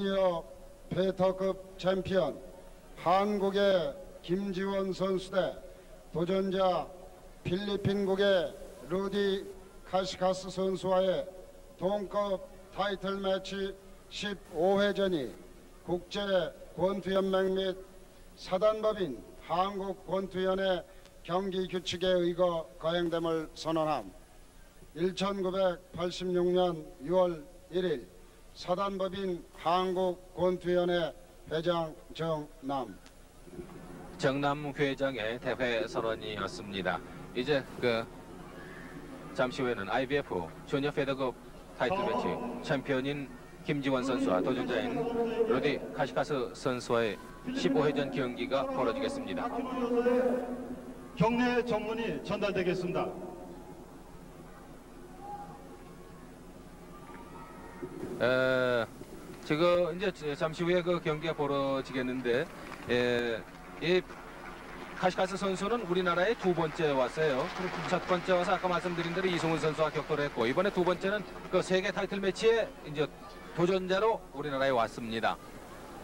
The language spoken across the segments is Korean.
주니어 페더급 챔피언 한국의 김지원 선수 대 도전자 필리핀국의 루디 카시카스 선수와의 동급 타이틀 매치 15회전이 국제 권투연맹 및 사단법인 한국 권투위원회 경기 규칙에 의거 거행됨을 선언함. 1986년 6월 1일 사단법인 한국권투연의 회장 정남. 정남 회장의 대회 선언이었습니다. 이제 그 잠시 후에는 IBF 조니어 페더급 타이틀 매치 챔피언인 김지원 선수와 도전자인 로디 카시카스 선수와의 15회전 경기가 벌어지겠습니다. 경례 전문이 전달되겠습니다. 에, 지금 이제 잠시 후에 그 경기가 벌어지겠는데 에, 이 카시카스 선수는 우리나라에 두 번째 왔어요. 첫 번째 와서 아까 말씀드린 대로 이송훈 선수와 격돌을 했고 이번에 두 번째는 그 세계 타이틀 매치에 이제 도전자로 우리나라에 왔습니다.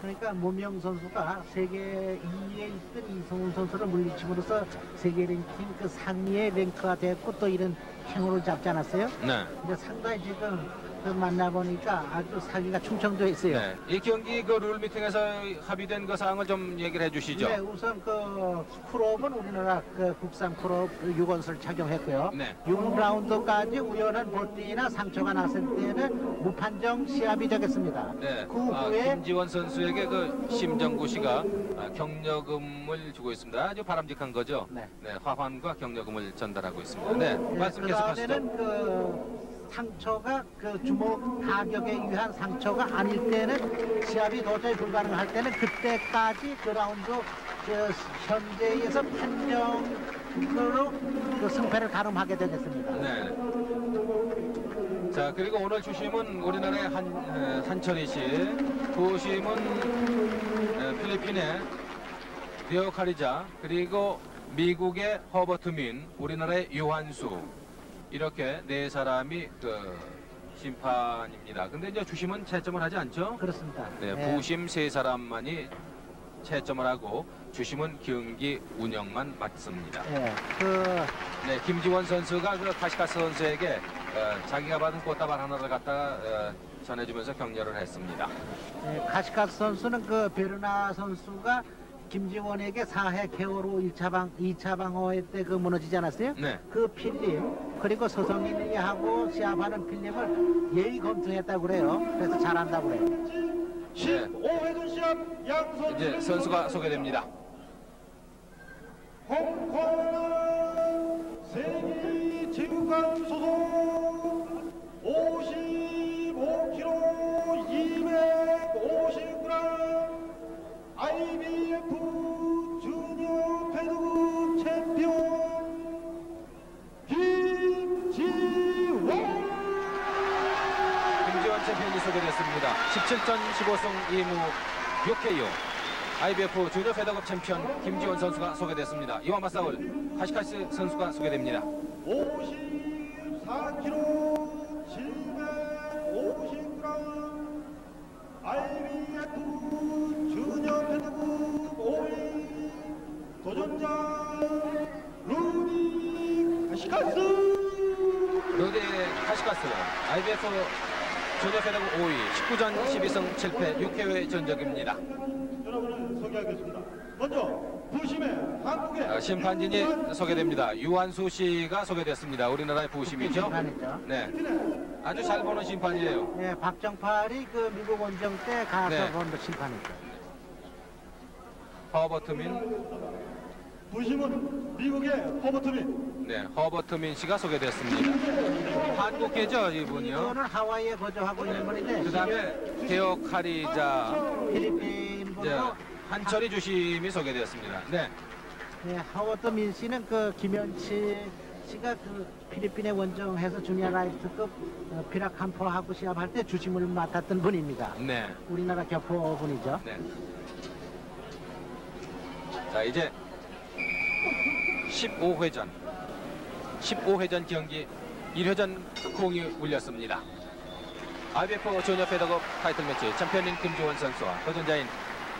그러니까 문명 선수가 세계 2위에 있던 이성훈 선수를 물리침으로써 세계 랭킹 그 상위의 랭크가 됐고 또 이런 행운을 잡지 않았어요? 네. 근데 상당히 지금 그 만나보니까 아주 사기가 충청도에 있어요. 네. 이 경기 그 룰 미팅에서 합의된 그 사항을 좀 얘기를 해주시죠. 네, 우선 그 쿨업은 우리나라 그 국산 쿨업 6원수를 착용했고요. 네. 6라운드까지 우연한 볼딩이나 상처가 났을 때는 무판정 시합이 되겠습니다. 네. 그 아, 후에 김지원 선수에게 그 심정구 씨가 아, 격려금을 주고 있습니다. 아주 바람직한 거죠. 네. 화환과 격려금을 전달하고 있습니다. 네. 말씀 그 계속하시죠. 그 상처가 그 주먹 타격에 의한 상처가 아닐 때는 시합이 도저히 불가능할 때는 그때까지 그 라운드 그 현재에서 판정으로 그 승패를 가름하게 되겠습니다. 네. 자 그리고 오늘 주심은 우리나라의 한 에, 한철희 씨, 부심은 에, 필리핀의 리오 카리자 그리고 미국의 허버트 민, 우리나라의 유한수 이렇게 네 사람이 그 심판입니다. 근데 이제 주심은 채점을 하지 않죠? 그렇습니다. 네, 예. 부심 세 사람만이 채점을 하고 주심은 경기 운영만 맡습니다. 예, 그 네, 김지원 선수가 그 카시카스 선수에게 어, 자기가 받은 꽃다발 하나를 갖다가 어, 전해주면서 격려를 했습니다. 예, 카시카스 선수는 그 베르나 선수가 김지원에게 4회 개월 후 1차 방, 2차 방어회 때 그 무너지지 않았어요? 네. 그 필립, 그리고 서성인이 하고 시합하는 필립을 예의 검토했다고 그래요. 그래서 잘한다고 그래요. 15회전 시합 양선 이제 선수가 소개됩니다. 홍콩 세계 17전 15승 2무 6KO. IBF 주니어 페더급 챔피언 김지원 선수가 소개됐습니다. 이와 맞싸울 카시카스 선수가 소개됩니다. 54kg 750g IBF 주니어 페더급 5위 도전자 루디 카시카스 로디 카시카스 IBF 페더급 5위 19전 12승 7패 6회의 전적입니다. 여러분을 소개하겠습니다. 먼저 부심의 한국의 어, 심판진이 소개됩니다. 유한수 씨가 소개됐습니다. 우리나라의 부심이죠. 심판이죠. 네, 아주 잘 보는 심판이에요. 예, 박정팔이 그 미국 원정 때 가서 네. 본 심판이죠. 허버트민, 부심은 미국의 허버트민 네, 허버트민 씨가 소개됐습니다. 한국계죠, 이분이요. 이거는 하와이에 거주하고 있는 분인데 그 다음에 테오 카리자, 필리핀 분으로 한철이 주심이 소개되었습니다. 네, 예, 하워드 민 씨는 그 김현치 씨가 그 필리핀에 원정해서 주니어 라이트급 어, 피락 한포하고 시합할 때 주심을 맡았던 분입니다. 네, 우리나라 교포 분이죠. 네. 자, 이제 15회전, 15회전 경기 1회전 공이 울렸습니다. IBF 조녀 패더급 타이틀 매치 챔피언인 김주원 선수와 도전자인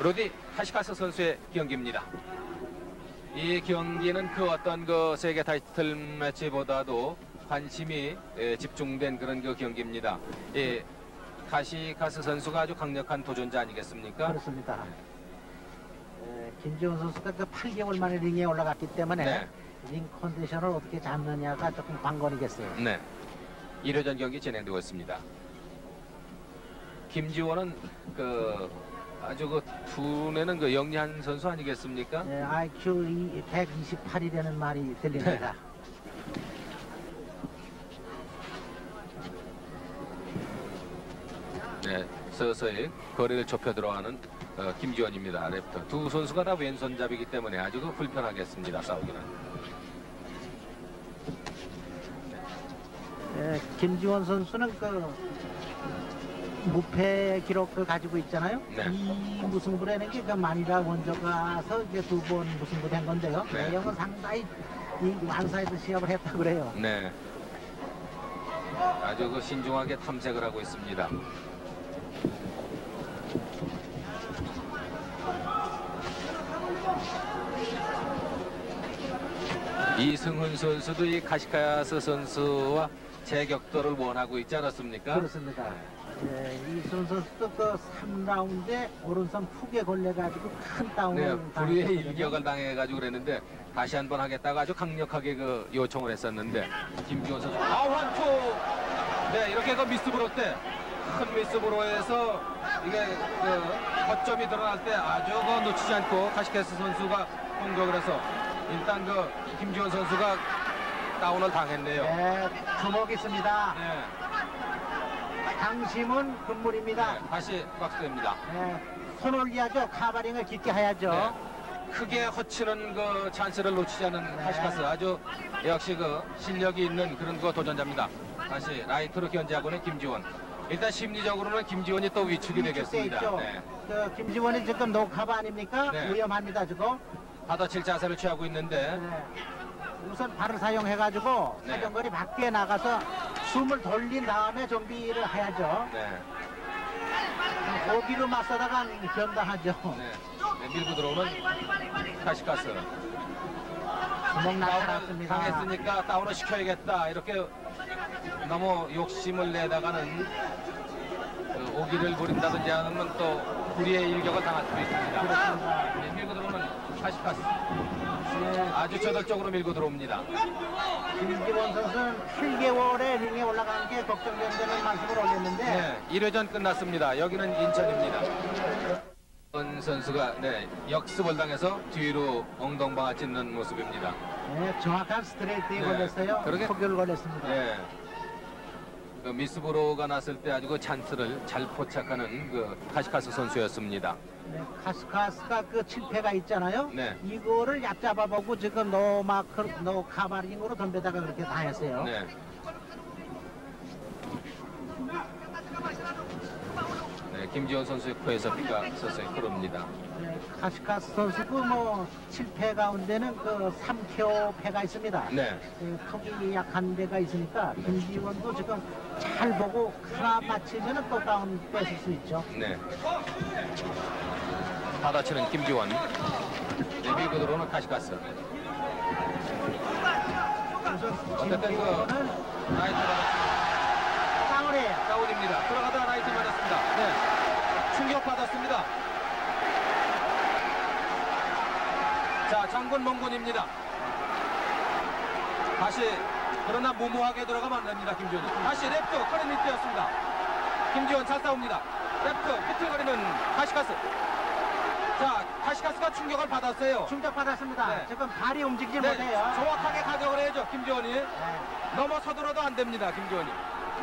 로디 하시카스 선수의 경기입니다. 이 경기는 그 어떤 그 세계 타이틀 매치보다도 관심이 예, 집중된 그런 그 경기입니다. 예, 카시카스 선수가 아주 강력한 도전자 아니겠습니까? 그렇습니다. 에, 김지훈 선수가 그 8개월 만에 링에 올라갔기 때문에 네. 링 컨디션을 어떻게 잡느냐가 조금 관건이겠어요. 네. 1회전 경기 진행되고 있습니다. 김지원은 그 아주 그 두뇌는 그 영리한 선수 아니겠습니까? 예, IQ 128이라는 말이 들립니다. 네, 서서히 거리를 좁혀 들어가는 어, 김지원입니다. 랩터. 두 선수가 다 왼손잡이기 때문에 아주 그 불편하겠습니다. 싸우기는. 예, 김지원 선수는 그 무패 기록을 가지고 있잖아요. 네. 이 무승부라는 게 그 마니라 먼저 가서 이제 두 번 무승부 된 건데요. 네. 내용은 상당히 이 완사에서 시합을 했다 그래요. 네. 아주 그 신중하게 탐색을 하고 있습니다. 이승훈 선수도 이 카시카스 선수와 재격도를 원하고 있지 않았습니까? 그렇습니다. 예, 이순 선수도 그 3라운드에 오른손 푹에 걸려가지고 큰 다운을 네, 불의의. 일격을 당해가지고 그랬는데 다시 한 번 하겠다고 아주 강력하게 그 요청을 했었는데 김지원 선수 아 원투 네 이렇게 그 miss blow 때 큰 miss blow에서 이게 그 거점이 드러날 때 아주 그 놓치지 않고 카시케스 선수가 공격을 해서 일단 그 김지원 선수가 다운을 당했네요. 네, 주먹 있습니다. 네, 방심은 금물입니다. 네, 다시 박수됩니다. 네, 손 올려야죠. 커버링을 깊게 해야죠. 네. 크게 허치는 그 찬스를 놓치지 않은 카시카스 아주 역시 그 실력이 있는 그런 그 도전자입니다. 다시 라이트로 견제하고는 김지원. 일단 심리적으로는 김지원이 또 위축이 되겠습니다. 네. 그 김지원이 지금 no cover 아닙니까? 네. 위험합니다 지금. 받아칠 자세를 취하고 있는데 네. 우선 발을 사용해가지고 네. 사정거리 밖에 나가서 숨을 돌린 다음에 정비를 해야죠. 네, 거기로 맞서다가 견당하죠. 네. 네, 밀고 들어오는 카시카스. 주먹 다운을 나타났습니다. 당했으니까 다운을 시켜야겠다 이렇게 너무 욕심을 내다가는 그 오기를 부린다든지 하면 또 불의의 일격을 당할 수도 있습니다. 그렇습니다. 네, 밀고 들어오는 카시카스. 네. 아주 저돌적으로 밀고 들어옵니다. 김지원 선수는 8개월에 링에 올라가는 게 걱정된다는 말씀을 올렸는데 네, 1회전 끝났습니다. 여기는 인천입니다. 은 선수가 네, 역습을 당해서 뒤로 엉덩방아 찧는 모습입니다. 네, 정확한 스트레이트에 네, 걸렸어요. 그러게- 소교를 걸렸습니다. 네. 그 miss blow가 났을 때 아주 그 찬스를 잘 포착하는 그 카시카스 선수였습니다. 네, 카스카스가 그 7패가 있잖아요. 네. 이거를 얕잡아보고 지금 노마크, no covering으로 덤벼다가 그렇게 당했어요. 네. 네, 김지원 선수의 코에서 피가 서서히 흐릅니다. 네, 카스카스 선수도 뭐 7패 가운데는 그 3표 패가 있습니다. 네. 그 턱이 약한 데가 있으니까 김지원도 지금 잘 보고 하나 맞히면 또 다운 뺏을 수 있죠. 네. 받아치는 김지원. 네, 밀고 들어오는 카시카스. 우선 어쨌든 그 라이트 받았습니다. 다운이에요. 다운입니다. 들어가다 라이트 맞았습니다. 네. 충격 받았습니다. 자, 장군 멍군입니다. 다시 그러나 무모하게 들어가면 안 됩니다. 김지원이. 다시 레프트 커리니 뛰었습니다. 김지원 잘 싸웁니다. 레프트 비틀거리는 카시카스. 자, 카시카스가 충격을 받았어요. 충격 받았습니다. 네. 지금 발이 움직이지 네, 못해요. 정확하게 가격을 해야죠. 김지원이. 네. 넘어서더라도 안 됩니다. 김지원이.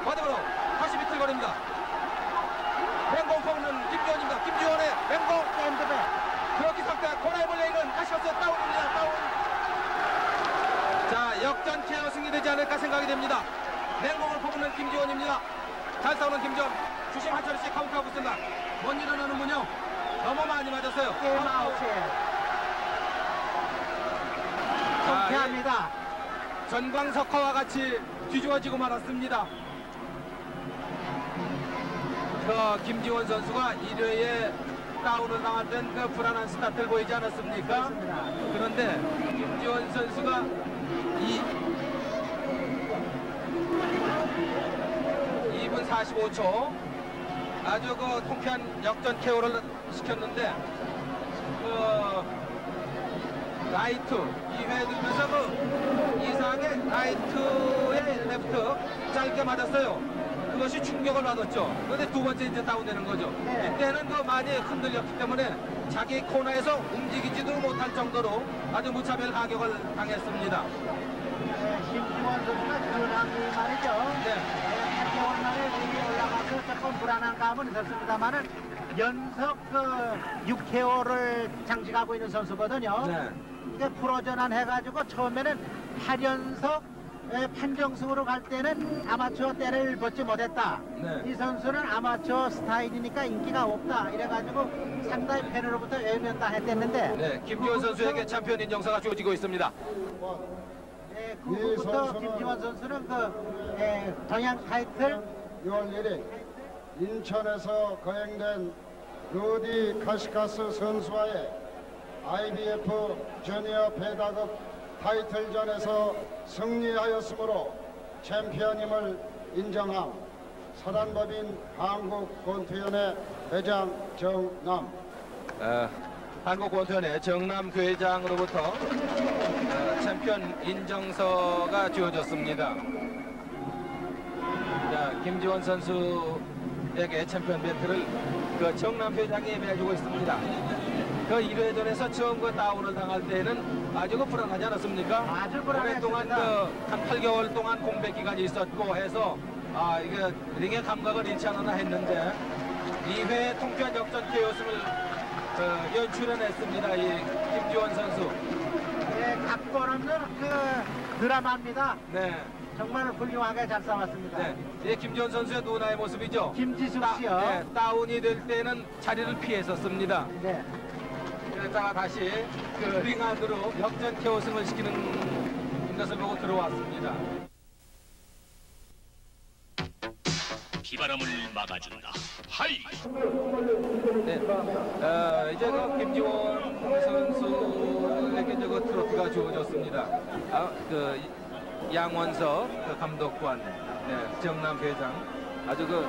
받으로 다시 비틀거립니다. 맹공 퍼는 김지원입니다. 김지원의 맹공 샌드백. 그렇기 상태 코라이블 레이는 카시카스 다운입니다. 다운. 자 역전 케어 승리되지 않을까 생각이 됩니다. 맹공을 퍼부는 김지원입니다. 잘 싸우는 김지원. 주심 한 차례씩 카운트하고 있습니다. 뭔 일어나는군요. 너무 많이 맞았어요. 게임 아웃이에요. 자, 통쾌합니다. 전광석화와 같이 뒤집어지고 말았습니다. 그 김지원 선수가 1회에 다운을 땐그 불안한 스타트를 보이지 않았습니까? 그렇습니다. 그런데 김지원 선수가 이 2분 45초 아주 그 통쾌한 역전 KO를 시켰는데 그 라이트 2회 들면서 그 이상하게 라이트의 레프트 짧게 맞았어요. 그것이 충격을 받았죠. 그런데 두 번째 이제 다운되는 거죠. 네. 이때는 그 많이 흔들렸기 때문에 자기 코너에서 움직이지도 못할 정도로 아주 무차별 가격을 당했습니다. 네, 김지원 선수가 그랑이 말이죠. 네. 8개월 만에 링에 올라가서 조금 불안한 감은 있었습니다만은 연속 그 6개월을 장식하고 있는 선수거든요. 네. 이게 프로 전환 해가지고 처음에는 8연속 판정승으로 갈 때는 아마추어 때를 벗지 못했다. 네. 이 선수는 아마추어 스타일이니까 인기가 없다. 이래가지고 상당히 팬으로부터 외면다 했댔는데 네, 김지원 선수에게 챔피언 인정서가 주어지고 있습니다. 선수는- 김지원 선수는 그 예, 동양 타이틀. 6월 1일 인천에서 거행된 루디 카시카스 선수와의 IBF 주니어 페더급 타이틀전에서 승리하였으므로 챔피언임을 인정함. 사단법인 한국권투위원회 회장 정남. 어, 한국권투위원회 정남 회장으로부터 어, 챔피언 인정서가 주어졌습니다. 자, 김지원 선수에게 챔피언 벨트를 그 정남 회장이 매주고 있습니다. 그 1회전에서 처음 그 다운을 당할 때는 아주 그 불안하지 않았습니까? 아주 오랫동안 불안했습니다. 그한 8개월 동안 공백 기간이 있었고 해서 아 이게 링의 감각을 잃지 않았나 했는데 2회 통쾌한 역전 케이스을 어, 연출해냈습니다. 이 김지원 선수. 예, 각본 없는 그 드라마입니다. 네. 정말 훌륭하게 잘 싸웠습니다. 네. 이 김지원 선수의 누나의 모습이죠. 김지숙 다- 씨요. 네, 다운이 될 때는 자리를 피했었습니다. 네. 그러다가 다시 그 링 안으로 역전 KO승을 시키는 것을 보고 들어왔습니다. 비바람을 막아준다. 하이! 네. 어, 이제 그 김지원 이제 그 트로피가 주어졌습니다. 아, 그 이- 양원석 그 감독관, 네, 정남 회장 아주 그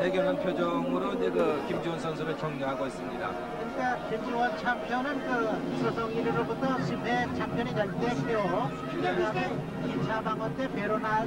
대견한 표정으로 이제 그 김지원 선수를 격려하고 있습니다. 그러니까 김지원 챔피언은 그 소속 1위로부터 10회 챔피언이 될 때, 그리고 그다음에 2차 방어 때 베로나